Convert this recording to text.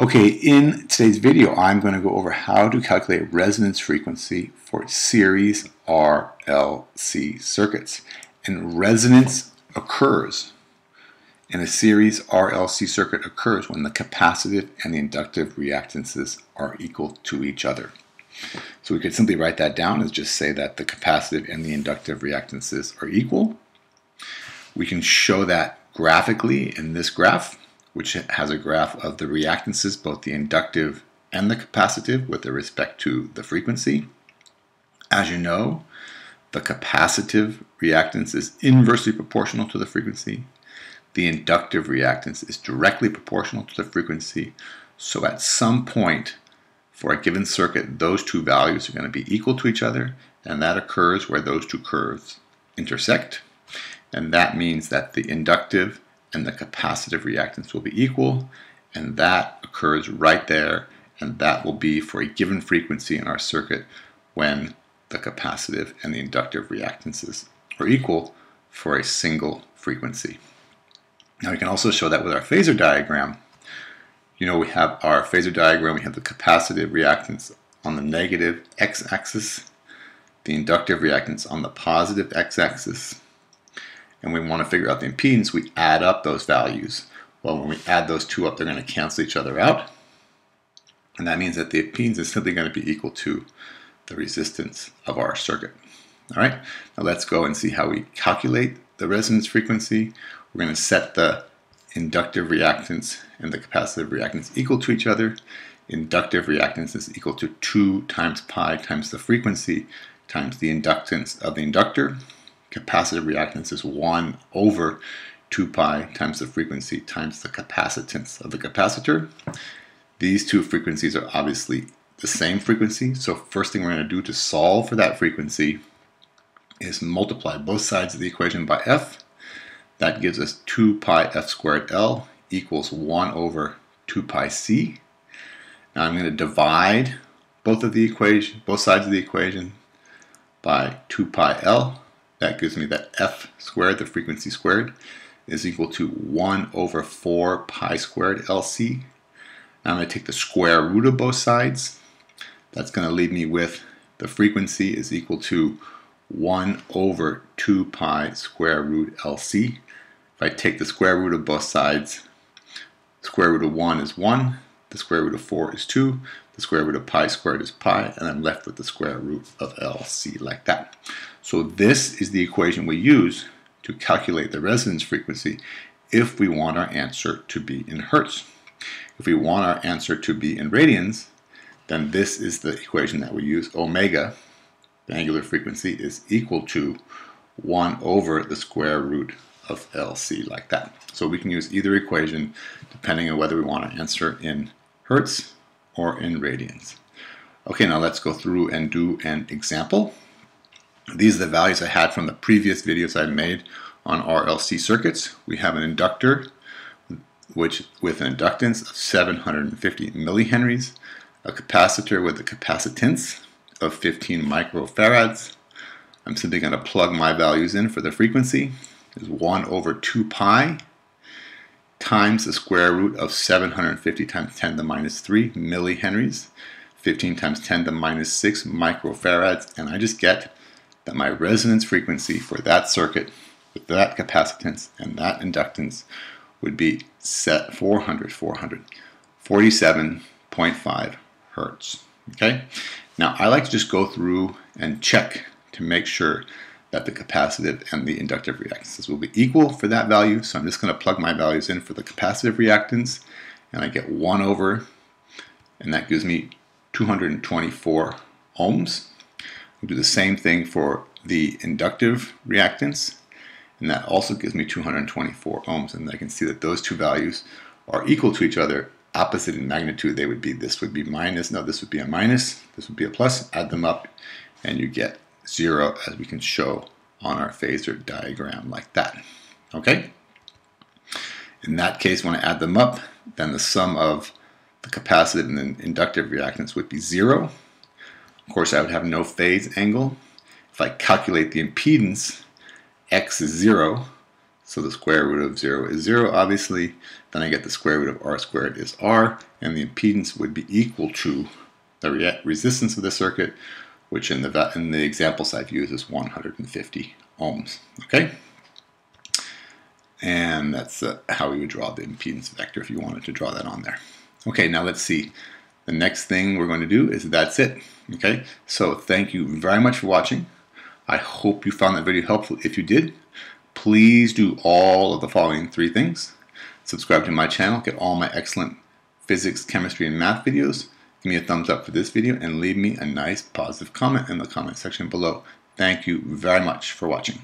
Okay, in today's video, I'm going to go over how to calculate resonance frequency for series RLC circuits. And resonance occurs in a series RLC circuit occurs when the capacitive and the inductive reactances are equal to each other. So we could simply write that down as just say that the capacitive and the inductive reactances are equal. We can show that graphically in this graph which has a graph of the reactances, both the inductive and the capacitive, with respect to the frequency. As you know, the capacitive reactance is inversely proportional to the frequency. The inductive reactance is directly proportional to the frequency. So at some point for a given circuit, those two values are going to be equal to each other, and that occurs where those two curves intersect. And that means that the inductive and the capacitive reactance will be equal, and that occurs right there, and that will be for a given frequency in our circuit when the capacitive and the inductive reactances are equal for a single frequency. Now we can also show that with our phasor diagram. You know we have our phasor diagram, we have the capacitive reactance on the negative x-axis, the inductive reactance on the positive x-axis, and we want to figure out the impedance, we add up those values. Well, when we add those two up, they're going to cancel each other out. And that means that the impedance is simply going to be equal to the resistance of our circuit. All right, now let's go and see how we calculate the resonance frequency. We're going to set the inductive reactance and the capacitive reactance equal to each other. Inductive reactance is equal to 2 times pi times the frequency times the inductance of the inductor capacitive reactance is 1 over 2 pi times the frequency times the capacitance of the capacitor. These two frequencies are obviously the same frequency, so first thing we're going to do to solve for that frequency is multiply both sides of the equation by f. That gives us 2 pi f squared L equals 1 over 2 pi c. Now I'm going to divide both of the equation, both sides of the equation by 2 pi L that gives me that f squared, the frequency squared, is equal to 1 over 4 pi squared LC. Now I'm going to take the square root of both sides. That's going to leave me with the frequency is equal to 1 over 2 pi square root LC. If I take the square root of both sides, square root of 1 is 1, the square root of 4 is 2, the square root of pi squared is pi, and I'm left with the square root of LC like that. So this is the equation we use to calculate the resonance frequency if we want our answer to be in hertz. If we want our answer to be in radians, then this is the equation that we use. Omega, the angular frequency, is equal to 1 over the square root of LC, like that. So we can use either equation depending on whether we want to answer in hertz or in radians. Okay, now let's go through and do an example. These are the values I had from the previous videos I made on RLC circuits. We have an inductor which with an inductance of 750 millihenries, a capacitor with a capacitance of 15 microfarads. I'm simply going to plug my values in for the frequency. is 1 over 2 pi times the square root of 750 times 10 to the minus 3 millihenries, 15 times 10 to the minus 6 microfarads, and I just get that my resonance frequency for that circuit with that capacitance and that inductance would be set 400, 400, 47.5 hertz. Okay. Now I like to just go through and check to make sure that the capacitive and the inductive reactances will be equal for that value. So I'm just going to plug my values in for the capacitive reactance and I get 1 over and that gives me 224 ohms. We'll do the same thing for the inductive reactance, and that also gives me 224 ohms. And I can see that those two values are equal to each other, opposite in magnitude. They would be, this would be minus, no, this would be a minus, this would be a plus. Add them up, and you get zero, as we can show on our phasor diagram like that. Okay? In that case, when I add them up, then the sum of the capacitive and the inductive reactance would be zero. Of course, I would have no phase angle. If I calculate the impedance, x is 0, So the square root of 0 is 0, obviously. Then I get the square root of r squared is r, and the impedance would be equal to the re resistance of the circuit, which in the, in the examples I've used is 150 ohms. Okay? And that's uh, how we would draw the impedance vector if you wanted to draw that on there. Okay, now let's see. The next thing we're going to do is that's it. Okay, so thank you very much for watching. I hope you found that video helpful. If you did, please do all of the following three things. Subscribe to my channel, get all my excellent physics, chemistry, and math videos. Give me a thumbs up for this video and leave me a nice positive comment in the comment section below. Thank you very much for watching.